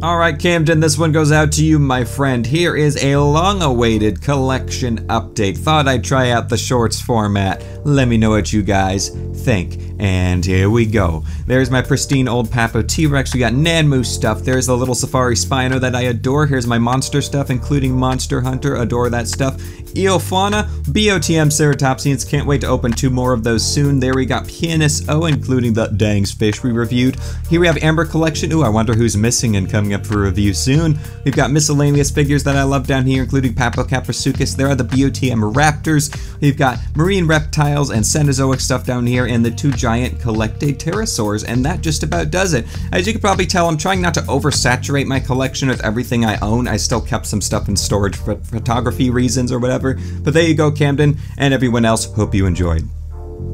Alright, Camden, this one goes out to you, my friend. Here is a long awaited collection update. Thought I'd try out the shorts format. Let me know what you guys think. And here we go. There's my pristine old Papo T-Rex. We got Nanmu stuff. There's the little Safari Spino that I adore. Here's my monster stuff, including Monster Hunter. Adore that stuff. Eofauna, BOTM Ceratopsians. Can't wait to open two more of those soon. There we got PNSO, including the Dangs fish we reviewed. Here we have Amber Collection. Ooh, I wonder who's missing and coming up for review soon. We've got miscellaneous figures that I love down here, including Papo Kaprosuchus. There are the BOTM Raptors. We've got marine reptiles and Cenozoic stuff down here, and the two giant CollectA pterosaurs, and that just about does it. As you can probably tell, I'm trying not to oversaturate my collection with everything I own. I still kept some stuff in storage for photography reasons or whatever. But there you go, Camden, and everyone else. Hope you enjoyed.